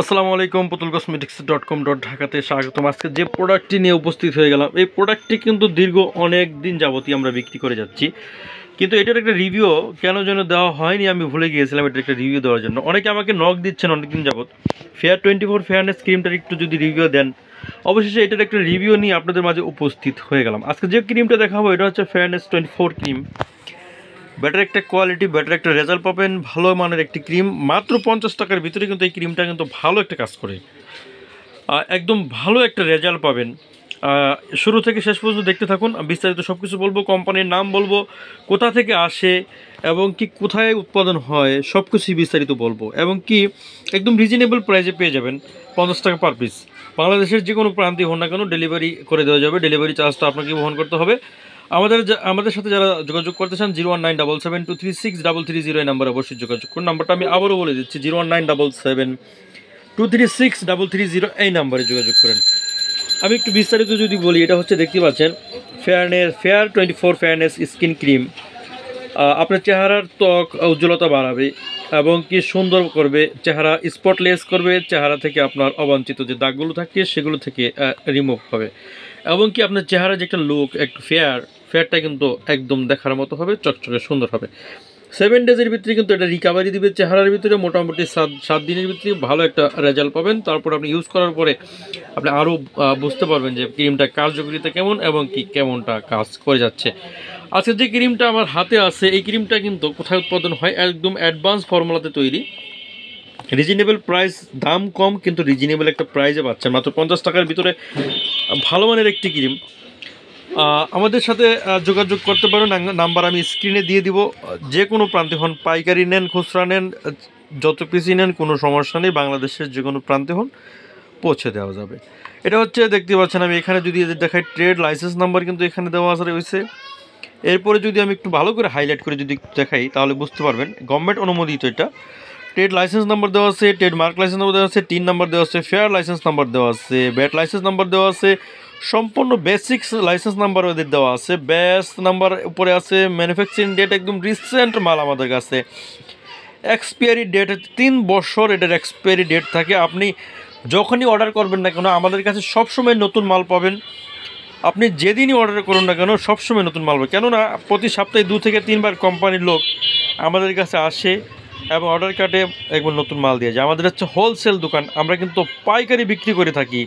আসসালামু আলাইকুম, পুতুল কসমেটিক্স ডট কম ডট ঢাকাতে স্বাগতম। আজকে যে প্রোডাক্টটি নিয়ে উপস্থিত হয়ে গেলাম, এই প্রোডাক্টটি কিন্তু দীর্ঘ অনেক দিন যাবতই আমরা বিক্রি করে যাচ্ছি। কিন্তু এটার একটা রিভিউ কেন যেন দেওয়া হয়নি, আমি ভুলে গিয়েছিলাম এটার একটা রিভিউ দেওয়ার জন্য। অনেকে আমাকে নক দিচ্ছেন অনেকদিন যাবত ফেয়ার টোয়েন্টি ফোর ফেয়ারনেস ক্রিমটার একটু যদি রিভিউ দেন, অবশেষে এটার একটা রিভিউ নিয়ে আপনাদের মাঝে উপস্থিত হয়ে গেলাম। আজকে যে ক্রিমটা দেখাবো, এটা হচ্ছে fairness twenty four cream better একটা কোয়ালিটি বেটার একটা রেজাল্ট পাবেন, ভালো মানের একটি ক্রিম মাত্র পঞ্চাশ টাকার ভিতরে কিন্তু এই ক্রিমটা কিন্তু ভালো একটা কাজ করে। একদম ভালো একটা রেজাল্ট পাবেন। শুরু থেকে শেষ পর্যন্ত দেখতে থাকুন। বিস্তারিত সব কিছু বলব কোম্পানির নাম বলব, কোথা থেকে আসে এবং কি কোথায় উৎপাদন হয় সব কিছুই বিস্তারিত বলব। এবং কি একদম রিজনেবল প্রাইসে পেয়ে যাবেন পঞ্চাশ টাকা পার পিস বাংলাদেশের যে কোনো প্রান্তে হন না কেন ডেলিভারি করে দেওয়া যাবে। ডেলিভারি চার্জটা আপনাকে বহন করতে হবে। আমাদের আমাদের সাথে যারা যোগাযোগ করতে চান, zero one nine double seven two three six three zero অবশ্যই যোগাযোগ করুন। নাম্বারটা আমি আবারও বলে দিচ্ছি, zero one nine double seven two three six double three zero এই নাম্বারে যোগাযোগ করেন। আমি একটু বিস্তারিত যদি বলি, এটা হচ্ছে দেখতে পাচ্ছেন fairness fair twenty four fairness skin cream আপনার চেহারার ত্বক উজ্জ্বলতা বাড়াবে এবং কি সুন্দর করবে, চেহারা স্পটলেস করবে, চেহারা থেকে আপনার অবাঞ্ছিত যে দাগগুলো থাকে, সেগুলো থেকে রিমুভ হবে। এবং কি আপনার চেহারা যে একটা লুক একটু ফেয়ার ফেয়ারটা কিন্তু একদম দেখার মতো হবে, চকচকে সুন্দর হবে। সেভেন ডেজের ভিতরে কিন্তু এটা রিকাভারি দিবে চেহারার ভিতরে, মোটামুটি সাত সাত দিনের ভিতরে ভালো একটা রেজাল্ট পাবেন। তারপর আপনি ইউজ করার পরে আপনি আরও বুঝতে পারবেন যে ক্রিমটা কার্যকরিতা কেমন এবং কি কেমনটা কাজ করে যাচ্ছে। আজকে যে ক্রিমটা আমার হাতে আছে, এই ক্রিমটা কিন্তু কোথায় উৎপাদন হয়? একদম অ্যাডভান্স ফর্মুলাতে তৈরি। রিজনেবল প্রাইস দাম কম, কিন্তু রিজনেবল একটা প্রাইসে পাচ্ছেন। মাত্র পঞ্চাশ টাকার ভিতরে ভালো মানের একটি ক্রিম। আমাদের সাথে যোগাযোগ করতে পারেন। নাম্বার আমি স্ক্রিনে দিয়ে দিব। যে কোনো প্রান্তে হন, পাইকারি নেন, খুচরা নেন যত পিসি নেন, কোনো সমস্যা নেই। বাংলাদেশের যে কোনো প্রান্তে হন, পৌঁছে দেওয়া যাবে। এটা হচ্ছে, দেখতে পাচ্ছেন, আমি এখানে যদি এদের দেখাই ট্রেড লাইসেন্স নাম্বার কিন্তু এখানে দেওয়া আছে, রয়েছে। এরপরে যদি আমি একটু ভালো করে হাইলাইট করে যদি দেখাই, তাহলে বুঝতে পারবেন। গভর্নমেন্ট অনুমোদিত এটা। ট্রেড লাইসেন্স নাম্বার দেওয়া আছে ট্রেড মার্ক লাইসেন্স নাম্বার দেওয়া আছে তিন নাম্বার দেওয়া আছে ফেয়ার লাইসেন্স নাম্বার দেওয়া আছে ব্যাট লাইসেন্স নাম্বার দেওয়া আছে, সম্পূর্ণ বেসিক্স লাইসেন্স নাম্বার ওদের দেওয়া আছে ব্যাস নাম্বার উপরে আছে ম্যানুফ্যাকচারিং ডেট একদম রিসেন্ট মাল আমাদের কাছে। এক্সপায়ারি ডেট তিন বছর, এটার এক্সপায়ারি ডেট থাকে। আপনি যখনই অর্ডার করবেন না কেন, আমাদের কাছে সবসময় নতুন মাল পাবেন। আপনি যেদিনই অর্ডার করুন না কেন, সবসময় নতুন মাল পাবেন। কেননা, প্রতি সপ্তাহে দু থেকে তিনবার কোম্পানির লোক আমাদের কাছে আসে। এবং অর্ডার কার্ডে একবার নতুন মাল দিয়ে যায় আমাদের হচ্ছে হোলসেল দোকান আমরা কিন্তু পাইকারি বিক্রি করে থাকি।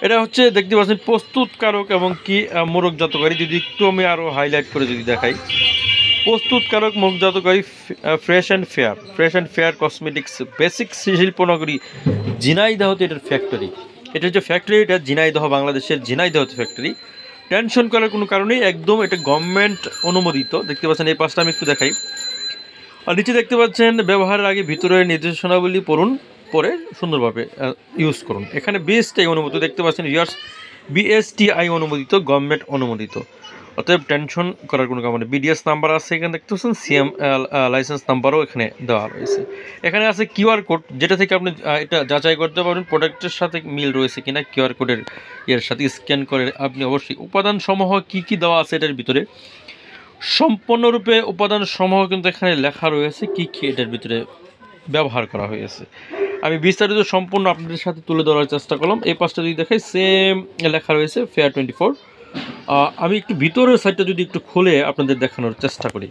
এটা হচ্ছে দেখতে পাচ্ছেন প্রস্তুতকারক এবং কি আহ, মোরকজাতকারী যদি একটু আমি আরও হাইলাইট করে যদি দেখাই। প্রস্তুতকারক মোরকজাতকারী fresh and fair fresh and fair cosmetics basic শিল্পনগরী ঝিনাইদহতে এটার ফ্যাক্টরি এটা হচ্ছে ফ্যাক্টরি এটা ঝিনাইদহ বাংলাদেশের ঝিনাইদহতে ফ্যাক্টরি টেনশন করার কোনো কারণেই একদম এটা গভর্নমেন্ট অনুমোদিত। দেখতে পাচ্ছেন এই পাশটা আমি একটু দেখাই। আর নিচে দেখতে পাচ্ছেন, ব্যবহারের আগে ভিতরে নির্দেশনাবলী পড়ুন, পরে সুন্দরভাবে ইউজ করুন। এখানে বিএসটিআই অনুমোদিত, দেখতে পাচ্ছেন ইয়ার্স বিএসটিআই অনুমোদিত গভর্নমেন্ট অনুমোদিত। অতএব টেনশন করার কোনো কারণ বিডিএস নাম্বার আছে এখানে, দেখতে পাচ্ছেন সিএম লাইসেন্স নাম্বারও এখানে দেওয়া রয়েছে। এখানে আছে কিউআর কোড যেটা থেকে আপনি এটা যাচাই করতে পারবেন প্রোডাক্টের সাথে মিল রয়েছে কিনা কিউআর কোডের এর সাথে স্ক্যান করে আপনি অবশ্যই উপাদান সমূহ কী কী দেওয়া আছে এটার ভিতরে। সম্পূর্ণরূপে উপাদান সমূহ কিন্তু এখানে লেখা রয়েছে, কি কী এটার ভিতরে ব্যবহার করা হয়েছে। আমি বিস্তারিত সম্পূর্ণ আপনাদের সাথে তুলে ধরার চেষ্টা করলাম। এই পাশটা যদি দেখাই সেম লেখা রয়েছে ফেয়ার টোয়েন্টি ফোর আমি একটু ভিতরের সাইডটা যদি একটু খুলে আপনাদের দেখানোর চেষ্টা করি।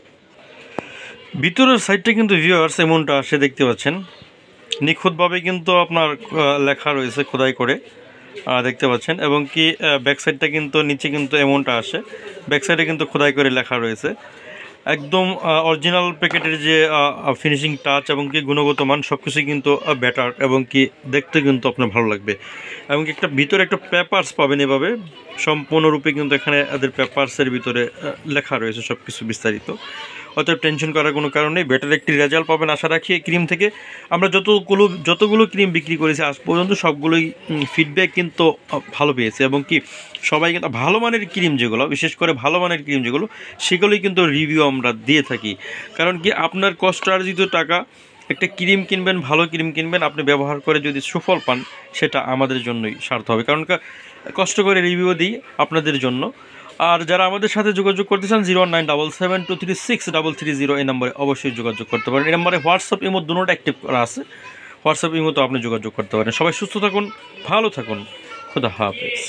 ভিতরের সাইডটা কিন্তু ভিউয়ার্স এমনটা আসে দেখতে পাচ্ছেন। নিখুঁতভাবে কিন্তু আপনার লেখা রয়েছে খোদাই করে। দেখতে পাচ্ছেন। এবং কি ব্যাক সাইডটা কিন্তু নিচে কিন্তু এমনটা আসে। ব্যাক সাইডে কিন্তু খোদাই করে লেখা রয়েছে। একদম অরিজিনাল প্যাকেটের যে ফিনিশিং টাচ এবং কি গুণগত মান সব কিছুই কিন্তু বেটার এবং কি দেখতে কিন্তু আপনার ভালো লাগবে। এবং একটা ভিতরে একটা পেপার্স পাবেন এভাবে। সম্পূর্ণরূপে কিন্তু এখানে এদের পেপার্সের ভিতরে লেখা রয়েছে সব কিছু বিস্তারিত। অতএব টেনশন করার কোনো কারণ নেই। বেটার একটি রেজাল্ট পাবেন আশা রাখি এই ক্রিম থেকে। আমরা যতগুলো যতগুলো ক্রিম বিক্রি করেছি, আজ পর্যন্ত সবগুলোই ফিডব্যাক কিন্তু ভালো পেয়েছে। এবং কি, সবাই কিন্তু ভালো মানের ক্রিম যেগুলো, বিশেষ করে ভালো মানের ক্রিম যেগুলো, সেগুলোই কিন্তু রিভিউ আমরা দিয়ে থাকি। কারণ কি, আপনার কষ্টার্জিত টাকা, একটা ক্রিম কিনবেন, ভালো ক্রিম কিনবেন, আপনি ব্যবহার করে যদি সুফল পান, সেটা আমাদের জন্যই স্বার্থ হবে। কারণ কষ্ট করে রিভিউ দিই আপনাদের জন্য। আর যারা আমাদের সাথে যোগাযোগ করতে চান zero nine double seven two three six double three zero এই নম্বরে অবশ্যই যোগাযোগ করতে পারেন। এই নম্বরে হোয়াটসঅ্যাপ ইমো দুটো অ্যাক্টিভ করা আছে। হোয়াটসঅ্যাপ ইমোতে আপনি যোগাযোগ করতে পারেন। সবাই সুস্থ থাকুন, ভালো থাকুন। খুদা হাফেজ।